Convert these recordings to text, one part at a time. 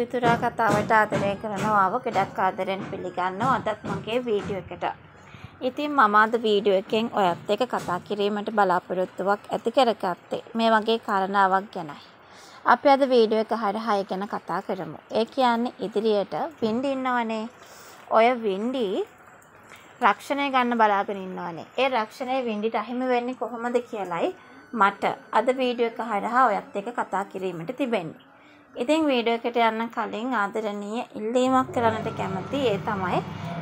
පිතුරා කතාවට ආදරය කරනවාව ගොඩක් ආදරෙන් පිළිගන්නවා අදත් මගේ වීඩියෝ එකට. ඉතින් මම අද වීඩියෝ එකෙන් ඔයත් එක්ක කතා කිරීමට බලාපොරොත්තුවක් ඇති කරගත්තේ මේ වගේ කාරණාවක් ගැනයි. අපි අද වීඩියෝ එක හරහා ගැන කතා කරමු. ඒ කියන්නේ ඉදිරියට වින්ඩි ඉන්නවනේ. ඔය වින්ඩි රක්ෂණය ගන්න බලාගෙන ඉන්නවනේ. ඒ රක්ෂණය වින්ඩිට අහිමි වෙන්නේ කොහොමද කියලයි මට අද වීඩියෝ එක හරහා ඔයත් එක්ක කතා කිරීමට තිබෙන්නේ. ඉතින් වීඩියෝ එකට යන්න කලින් ආදරණීය ඉල්ලීමක් කරන්නට කැමති ඒ තමයි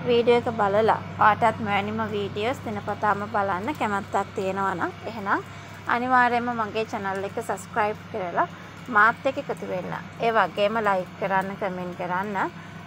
වීඩියෝ එක බලලා ඔයාටත් මෙවැනිම වීඩියෝස් දිනපතාම බලන්න කැමැත්තක් තියෙනවා නම් එහෙනම් අනිවාර්යයෙන්ම මගේ channel එක subscribe කරලා මාත් එක්ක එකතු වෙන්න. ඒ වගේම like කරන්න, comment කරන්න,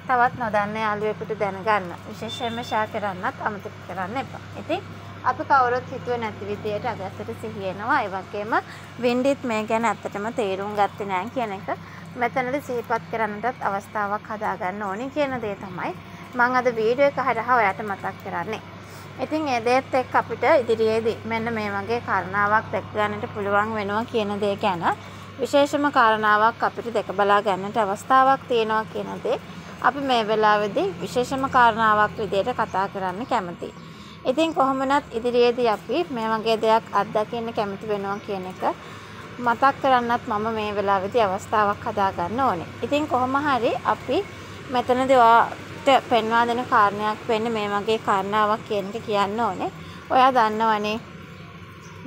තවත් නොදන්න යාළුවෙකුට දැනගන්න, විශේෂයෙන්ම share කරන්නත් අමතක කරන්න එපා. ඉතින් අපි කවුරුත් හිතුවේ නැති විදියට අගස්සට සිහියනවා. ඒ වගේම වින්ඩිත් මේ ගැන ඇත්තටම තේරුම් ගත්තේ නැහැ කියන එක මෙතනදී සිහිපත් කරන්නටත් අවස්ථාවක් හදාගන්න ඕනි කියන දේ තමයි මම අද වීඩියෝ එක හරහා ඔයාට මතක් කරන්නේ. ඉතින් ඒ දේත් එක්ක අපිට ඉදිරියේදී මෙන්න මේ වගේ කාරණාවක් දැක් ගන්නට පුළුවන් වෙනවා කියන දේ ගැන විශේෂම කාරණාවක් අපිට දැක බලා ගන්නට අවස්ථාවක් තියෙනවා කියන දේ අපි මේ වෙලාවේදී විශේෂම කාරණාවක් විදිහට කතා කරන්න කැමතියි. ඉතින් කොහොමනත් ඉදිරියේදී අපි මේ වගේ දෙයක් අත්දකින්න කැමති වෙනවා කියන එක මතක් කරන්නත් මම මේ වෙලාවේදී අවස්ථාවක් හදාගන්න ඕනේ. ඉතින් කොහොම හරි අපි මෙතනදී ඔයාට පෙන්වා දෙන කාරණයක් වෙන්නේ මේ වගේ කාරණාවක් කියන එක කියන්න ඕනේ. ඔයා දන්නවනේ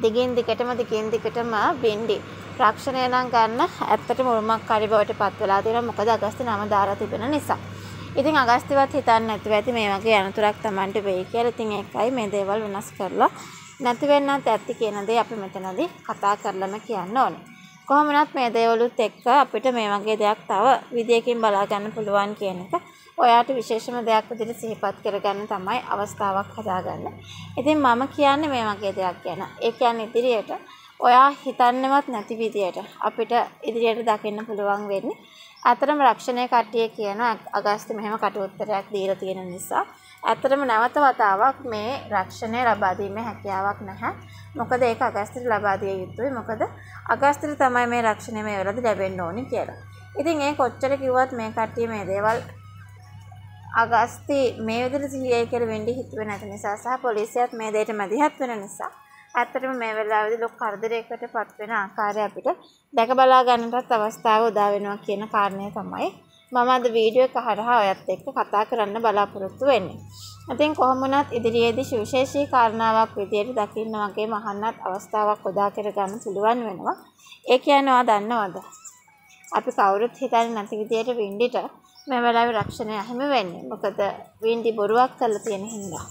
දිගින් දිගටම දිගින් දිගටම බින්දි රක්ෂණය නම් ගන්න ඇත්තටම උරුමකාරී බවට පත් වෙලා තියෙනවා. මොකද අගස්ති නම දාලා තිබෙන නිසා. ඉතින් අගස්තිවත් හිතන්නේ නැතුව ඇති මේ වගේ අනතුරක් Tamanට වෙයි කියලා. ඉතින් ඒකයි මේ දේවල් වෙනස් කරලා නැති වෙන්නත් ඇති කියන දේ අපි මෙතනදී කතා කරලම කියන්න ඕනේ. කොහොමනත් මේ දේවලුත් එක්ක අපිට මේ වගේ දෙයක් තව විදියකින් බලා ගන්න පුළුවන් කියන එක ඔයාට විශේෂම දෙයක් විදිහට සිහිපත් කරගන්න තමයි අවස්ථාවක් හදාගන්න. ඉතින් මම කියන්නේ මේ වගේ දෙයක් ගැන. ඒ කියන්නේ ඉදිරියට ඔයා හිතන්නේවත් නැති විදියට අපිට ඉදිරියට දකින්න පුළුවන් වෙන්නේ. අතරම රක්ෂණය කට්ටිය කියන අගස්ති මෙහෙම කටුඋත්තරයක් දීලා තියෙන නිසා ඇත්තටම නැවත වතාවක් මේ රක්ෂණය ලබා දීමේ හැකියාවක් නැහැ. මොකද ඒක අගස්තිට ලබා දිය යුතුයි. මොකද අගස්තිට තමයි මේ රක්ෂණය මේ වෙලාවේදී ලැබෙන්න ඕනි කියලා. ඉතින් ඒ කොච්චර කිව්වත් මේ කට්ටිය මේ දේවල් අගස්ති මේ විදිහට සිහියයි කියලා වෙන්නේ හිතුවේ නැති නිසා සහ පොලිසියත් මේ දෙයට මැදිහත් වෙන නිසා ඇත්තටම මේ වෙලාවේදී ලොකු කරදරයකට පත් වෙන ආකාරය අපිට දැක බලා ගන්නටත් අවස්ථාව උදා වෙනවා කියන කාරණය තමයි මම අද වීඩියෝ එක හරහා ඔයත් එක්ක කතා කරන්න බලාපොරොත්තු වෙන්නේ. ඉතින් කොහොම වුණත් ඉදිරියේදී සුවිශේෂී කාරණාවක් විදියට දකින්න වගේ මහන්නත් අවස්ථාවක් උදා කරගන්න පුළුවන් වෙනවා. ඒ කියන්නේ ඔයා දන්නවද? අපි කවුරුත් හිතන්නේ නැති විදියට වින්ඩිට මේ වෙලාවේ රක්ෂණය අහිමි වෙන්නේ. මොකද වින්ඩි බොරුවක් කරලා තියෙන හින්දා.